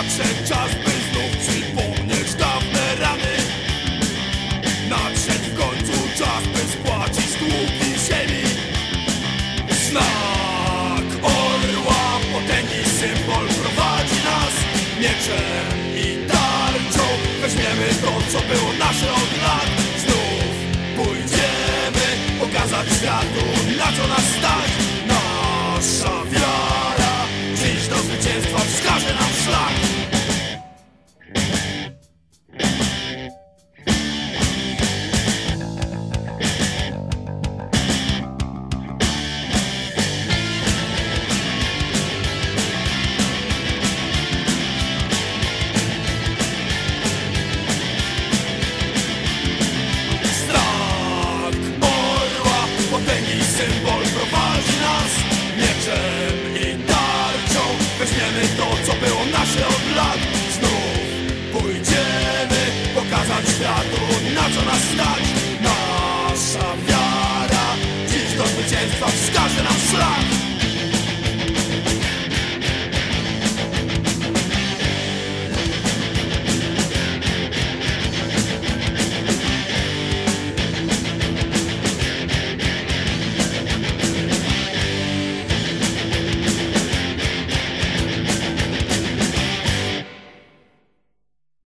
Nadszedł czas, by znów przypomnieć dawne rany. Nadszedł w końcu czas, by spłacić długi ziemi Znak orła, potęgi symbol prowadzi nas Mieczem i tarczą. Weźmiemy to, co było nasze od lat. Znów pójdziemy pokazać światu, na co nas stać. Nasza wiara dziś do zwycięstwa wskaże nam szlak pokazać światu, na co nas stać. Nasza wiara dziś do zwycięstwa wskaże nam szlak